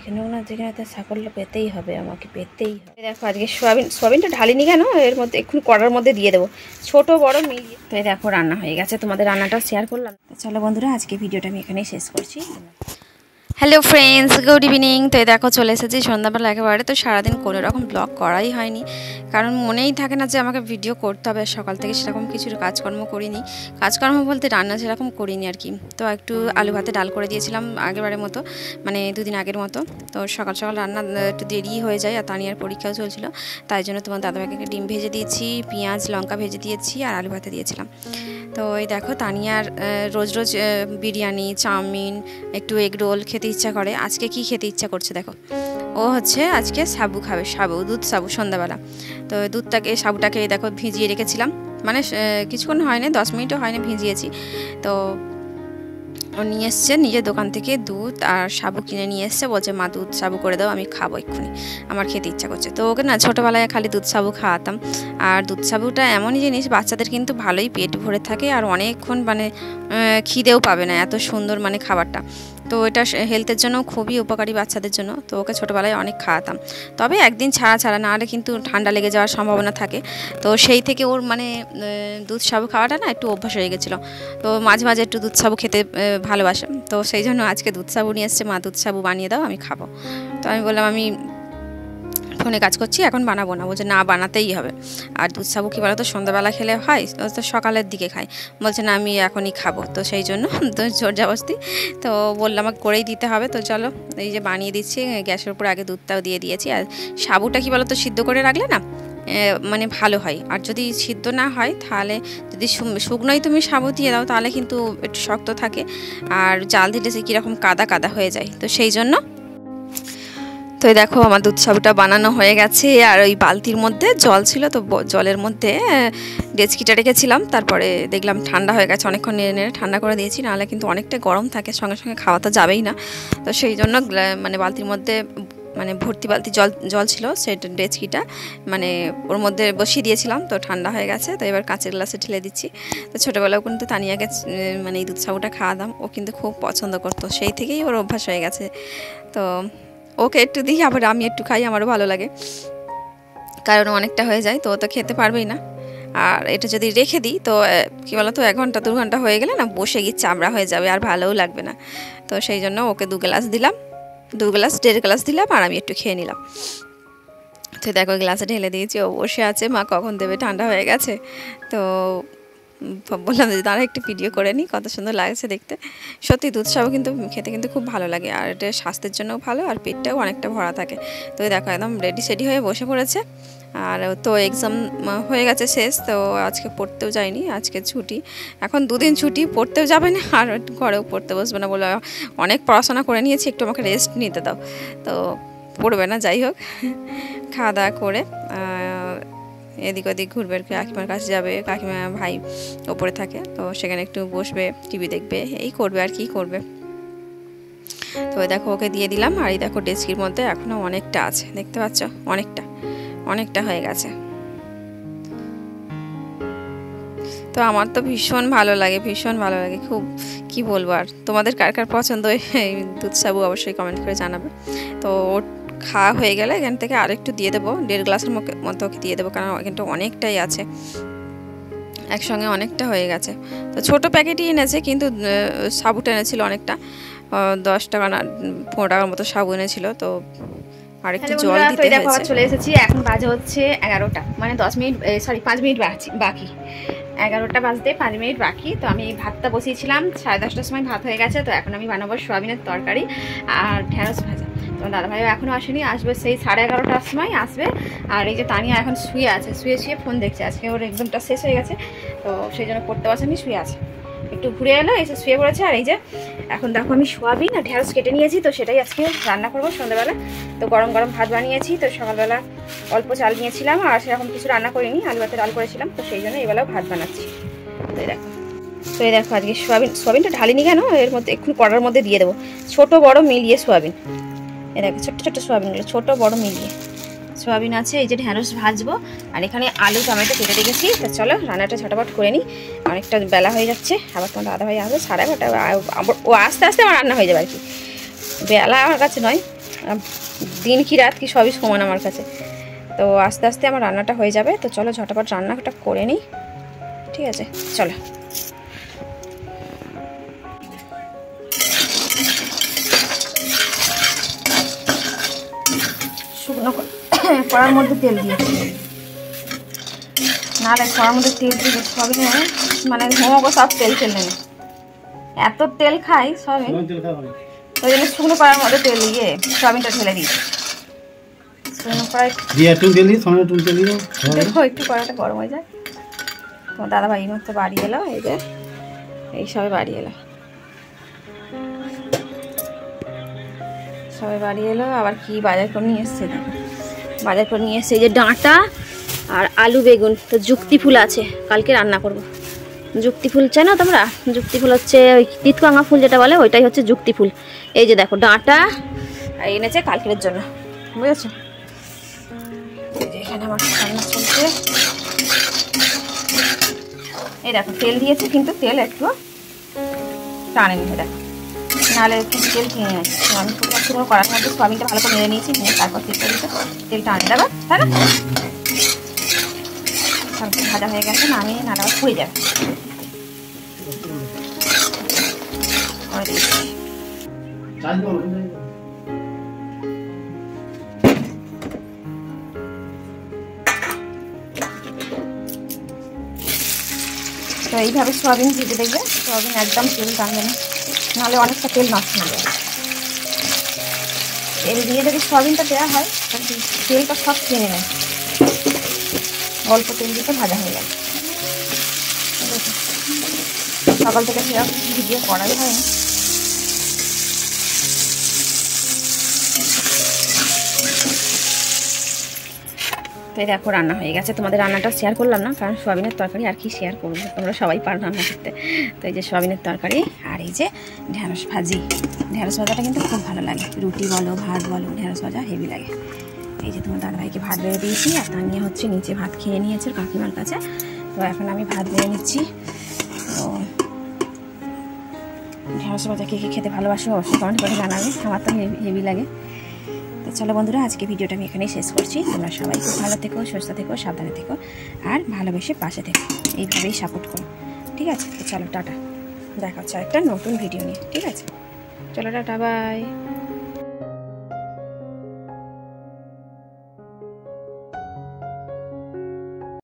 যেখানে হোক না যেখানে তার সাফল্য পেতেই হবে, আমাকে পেতেই হবে। দেখো, আজকে সোয়াবিন, সোয়াবিনটা ঢালিনি কেন? এর মধ্যে এক্ষুনি কড়ার মধ্যে দিয়ে দেবো। ছোট, বড় মিলিয়ে তো দেখো, রান্না হয়ে গেছে। তোমাদের রান্নাটা শেয়ার করলাম। চলো বন্ধুরা, আজকে ভিডিওটা আমি এখানেই শেষ করছি। হ্যালো ফ্রেন্ডস গুড ইভিনিং তো এই দেখো চলে এসেছি সন্ধ্যাবেলা একেবারে। তো সারাদিন কোনো রকম ব্লগ করাই হয়নি। কারণ মনেই থাকে না যে আমাকে ভিডিও করতে হবে সকাল থেকে সেরকম কিছু কাজকর্ম করিনি। কাজকর্ম বলতে রান্না সেরকম করিনি আর কি। তো একটু আলু ভাতে ডাল করে দিয়েছিলাম আগেরবারের মতো মানে দুদিন আগের মতো। তো সকাল সকাল রান্না একটু দেরি হয়ে যায় আর তানিয়ার পরীক্ষাও চলছিল। তাই জন্য তোমার দাদাভাইকে ডিম ভেজে দিয়েছি, পেঁয়াজ, লঙ্কা ভেজে দিয়েছি আর আলু ভাতে দিয়েছিলাম। তো ওই দেখো তানিয়ার রোজ রোজ বিরিয়ানি, চাউমিন, একটু এগ রোল খেতে ইচ্ছা করে। আজকে কি খেতে ইচ্ছা করছে দেখো? ও হচ্ছে আজকে সাবু খাবে, সাবু, দুধ সাবু সন্ধ্যাবেলা। তো দুধটাকে, সাবুটাকে দেখো ভিজিয়ে রেখেছিলাম। মানে কিছুক্ষণ হয়নি, দশ মিনিটও হয়নি, ভিজিয়েছি। তো নিয়ে এসছে, নিজের দোকান থেকে দুধ আর সাবু কিনে নিয়ে এসছে, বলছে, মা, দুধ সাবু করে দাও, আমি খাব এক্ষুনি। আমার খেতে ইচ্ছা করছে। তো ওকে না, ছোটোবেলায় খালি দুধ সাবু খাওয়াতাম। আর দুধ সাবুটা এমনই জিনিস, বাচ্চাদের কিন্তু ভালোই পেট ভরে থাকে আর অনেকক্ষণ মানে খিদেও পাবে না এত সুন্দর মানে খাবারটা। তো এটা হেলথের জন্য খুবই উপকারী বাচ্চাদের জন্য। তো ওকে ছোটোবেলায় অনেক খাওয়াতাম। তবে একদিন ছাড়া ছাড়া না হলে কিন্তু ঠান্ডা লেগে যাওয়ার সম্ভাবনা থাকে। তো সেই থেকে ওর মানে দুধ সাবু খাওয়াটা না একটু অভ্যাস হয়ে গেছিল। তো মাঝে মাঝে একটু দুধ সাবু খেতে ভালোবাসে। তো সেই জন্য আজকে দুধ সাবু নিয়ে এসছে। মা, দুধ সাবু বানিয়ে দাও, আমি খাব। তো আমি বললাম, আমি ফোনে কাজ করছি, এখন বানাবো না। বলছে, না, বানাতেই হবে। আর দুধ সাবু কী বলো তো সন্ধ্যাবেলা খেলে হয় তো সকালের দিকে খাই বলছে, না, আমি এখনই খাব। তো সেই জন্য তো জোর জবস্তি তো বললাম আমাকে করেই দিতে হবে। তো চলো, এই যে বানিয়ে দিচ্ছি, গ্যাসের উপর আগে দুধটাও দিয়ে দিয়েছি। আর সাবুটা কী বলো তো সিদ্ধ করে রাখলে না মানে ভালো হয়। আর যদি সিদ্ধ না হয়, তাহলে যদি শুকনোই তুমি সাবু দিয়ে দাও, তাহলে কিন্তু একটু শক্ত থাকে। আর জাল সে কীরকম কাদা কাদা হয়ে যায়। তো সেই জন্য তো দেখো আমার দুধ সাবুটা বানানো হয়ে গেছে। আর ওই বালতির মধ্যে জল ছিল, তো জলের মধ্যে ডেচকিটা রেখেছিলাম। তারপরে দেখলাম ঠান্ডা হয়ে গেছে, অনেকক্ষণ নেড়ে নেড়ে ঠান্ডা করে দিয়েছি। নাহলে কিন্তু অনেকটা গরম থাকে, সঙ্গে সঙ্গে খাওয়া তো যাবেই না। তো সেই জন্য মানে বালতির মধ্যে মানে ভর্তি বালতি জল জল ছিল সেটা ডেচকিটা মানে ওর মধ্যে বসিয়ে দিয়েছিলাম, তো ঠান্ডা হয়ে গেছে, তো এবার কাঁচের গ্লাসে ঠেলে দিচ্ছি। তো ছোটোবেলাও কিন্তু তানিয়াকে মানে এই দুধ সাবুটা খাওয়াতাম ও কিন্তু খুব পছন্দ করতো, সেই থেকেই ওর অভ্যাস হয়ে গেছে। তো ওকে একটু দিই আবার আমি একটু খাই, আমারও ভালো লাগে। কারণ অনেকটা হয়ে যায়, তো ও তো খেতে পারবেই না। আর এটা যদি রেখে দিই, তো কী বলো তো এক ঘণ্টা, দু ঘণ্টা হয়ে গেলে না, বসে গিয়ে চামড়া হয়ে যাবে, আর ভালোও লাগবে না। তো সেই জন্য ওকে দু গ্লাস দিলাম দু গ্লাস, দেড় গ্লাস দিলাম আর আমি একটু খেয়ে নিলাম। তো দেখো, গ্লাসে ঢেলে দিয়েছি, ও বসে আছে, মা কখন দেবে? ঠান্ডা হয়ে গেছে। তো বললাম যে তারা একটু ভিডিও করে নিই কত সুন্দর লাগছে দেখতে। সত্যি, দুধ সাবু কিন্তু খেতে কিন্তু খুব ভালো লাগে, আর এটা স্বাস্থ্যের জন্যও ভালো, আর পেটটাও অনেকটা ভরা থাকে। তো দেখো, একদম রেডি সেডি হয়ে বসে পড়েছে। আর তো এক্সাম হয়ে গেছে শেষ, তো আজকে পড়তেও যায়নি আজকে ছুটি। এখন দুদিন ছুটি, পড়তেও যাবে না, আর ঘরেও পড়তে বসবে না বলে অনেক পড়াশোনা করে নিয়েছি, একটু আমাকে রেস্ট নিতে দাও। তো পড়বে না, যাই হোক, খাওয়া দাওয়া করে এদিক ওদিক ঘুরবে, কাকিমার কাছে যাবে, কাকিমা ভাই ওপরে থাকে, তো সেখানে একটু বসবে টিভি দেখবে, এই করবে আর কি করবে। তো দেখো ওকে দিয়ে দিলাম, আর এই দেখো ডেস্কির মধ্যে এখনও অনেকটা আছে, দেখতে পাচ্ছ? অনেকটা। অনেকটা হয়ে গেছে। তো আমার তো ভীষণ ভালো লাগে, ভীষণ ভালো লাগে। খুব, কি বলব আর? তোমাদের কার কার পছন্দ? এই দুধ সাবু অবশ্যই কমেন্ট করে জানাবে। তো খাওয়া হয়ে গেলে এখান থেকে আরেকটু দিয়ে দেবো। দেড় গ্লাসের মতো দিয়ে দেবো, কারণ এখানটা অনেকটাই আছে। একসঙ্গে অনেকটা হয়ে গেছে। তো ছোট প্যাকেটই এনেছে, কিন্তু সাবুটা এনেছিল অনেকটা। দশ টাকা না, পনেরো টাকার মতো সাবু এনেছিল। তো আরেকটু জল দিতে হয়েছে। চলে এসেছি এখন বাজে হচ্ছে এগারোটা। মানে দশ মিনিট সরি পাঁচ মিনিট বাকি এগারোটা বাজতে পাঁচ মিনিট বাকি। তো আমি ভাতটা বসিয়েছিলাম সাড়ে দশটার সময় ভাত হয়ে গেছে তো এখন আমি বানাবো সোয়াবিনের তরকারি আর ঢেঁড়স ভাজা। তোমার দাদাভাইও এখনও আসেনি আসবে সেই সাড়ে এগারোটার সময় আসবে। আর এই যে তানিয়া এখন শুয়ে আছে শুয়ে শুয়ে ফোন দেখছে। আজকে ওর এক্সামটা শেষ হয়ে গেছে তো সেই জন্য পড়তে পারছেনি শুয়ে আছে। একটু ঘুরে এলো, এসে শুয়ে পড়েছে। আর এই যে, এখন দেখো আমি সোয়াবিন আর ঢেঁড়স কেটে নিয়েছি, তো সেটাই আজকে রান্না করব সন্ধ্যাবেলা। তো গরম গরম ভাত বানিয়েছি, তো সকালবেলা অল্প চাল নিয়েছিলাম, আর সেরকম কিছু রান্না করিনি, আলু ভাতে ডাল করেছিলাম, তো সেই জন্য এবেলাও ভাত বানাচ্ছি। তো দেখো, তো এই দেখো আজকে সোয়াবিন, সোয়াবিনটা ঢালিনি কেন? এর মধ্যে এক্ষুনি কড়ার মধ্যে দিয়ে দেবো। ছোটো বড় মিলিয়ে সোয়াবিন। এ দেখো, ছোট্ট ছোট্ট সোয়াবিনগুলো, ছোটো বড় মিলিয়ে। সোয়াবিন আছে, এই যে ঢ্যাঁড়স ভাজবো। আর এখানে আলু, টমেটো কেটে রেখেছি। তো চলো, রান্নাটা ছটাপট করে নিই। অনেকটা বেলা হয়ে যাচ্ছে, আবার তোমার দাদা ভাই আসবে, সাড়ে এগারোটা ও আস্তে আস্তে আমার রান্না হয়ে যাবে আর কি। বেলা আমার কাছে নয় দিন কি রাত কি সবই সমান আমার কাছে। তো আস্তে আস্তে আমার রান্নাটা হয়ে যাবে। তো চলো, ঝটাপট রান্নাটা করে নিই। ঠিক আছে, চলো। শুকনো কড়ার মধ্যে তেল দিয়েছি নাহলে কড়ার মধ্যে তেল দিয়ে সবই নেবে মানে হোমোগো সব তেল তেল নেবে। এত তেল খাই সবই ওই জন্য শুকনো কড়ার মধ্যে তেল দিয়ে সয়াবিনটা ঢেলে দিই শুকনো কড়াই একটু তেল দিই সামনে একটু তেল দিও দেখো একটু কড়াটা গরম হয়ে যায় তোমার দাদা ভাই মাত্র বাড়ি এলো এই যে এই সবে বাড়ি এলো। সবাই বাড়ি এলো আবার কি বাজার করে নিয়ে এসছে দেখো। বাজার করে নিয়ে এই যে ডাঁটা আর আলু বেগুন, তো যুক্তি ফুল আছে, কালকে রান্না করব। যুক্তি ফুল চেনো তোমরা? যুক্তি ফুল হচ্ছে ওই তিতকাঙ্গা ফুল যেটা বলে, ওইটাই হচ্ছে যুক্তি ফুল। এই যে দেখো, ডাঁটা এনেছে কালকের জন্য, বুঝেছ? আমার এই দেখো, তেল দিয়েছে, কিন্তু তেল একটু টানেনি দেখো। নাহলে একটু তেল আমি শুকনো করার মধ্যে সোয়াবিনটা ভালো করে নেড়ে নিয়েছি, নিয়ে তারপর তেলটা দিতে তেলটা আনে দেবো, তাই না? সবজি ভাজা হয়ে গেছে, নামিয়ে নাড়া পুড়ে যাবে। করে তো এইভাবে সোয়াবিন ভেজে দেখবে, সোয়াবিন একদম তেল টানবে না। নাহলে অনেকটা তেল নষ্ট হয়ে যাবে। তেল দিয়ে যদি সয়াবিনটা দেওয়া হয় তেলটা সব কিনে নেয়। অল্প তেল দিতে ভাজা হয়ে যায় সকাল থেকে সেরকম ভিডিও করাই হয়নি। তো দেখো, রান্না হয়ে গেছে। তোমাদের রান্নাটা শেয়ার করলাম না, কারণ সোয়াবিনের তরকারি আর কি শেয়ার করব? তোমরা সবাই পারো রান্না করতে। তো এই যে সোয়াবিনের তরকারি আর এই যে ঢ্যাঁড়স ভাজি। ঢ্যাঁড়স ভাজাটা কিন্তু খুব ভালো লাগে। রুটি বলো, ভাত বলো ঢ্যাঁড়স ভাজা হেভি লাগে। এই যে তোমার দাদাভাইকে ভাত বেড়ে দিয়েছি, আর তা নিয়ে হচ্ছে নিচে ভাত খেয়ে নিয়েছে কাকিমার কাছে। তো এখন আমি ভাত বেড়ে নিচ্ছি। তো ঢ্যাঁড়স ভাজা কে কে খেতে ভালোবাসো অবশ্যই কমেন্ট করে জানাবে। আমার তো হেভি লাগে। চলো বন্ধুরা, আজকে ভিডিওটা আমি এখানেই শেষ করছি। তোমরা সবাই ভালো থেকো, সুস্থ থেকো, সাবধানে থেকো, আর ভালোবেসে পাশে থেকো। এইভাবেই সাপোর্ট করো। ঠিক আছে? চলো, টাটা। দেখা হচ্ছে একটা নতুন ভিডিও নিয়ে। ঠিক আছে? চলো, টাটা বাই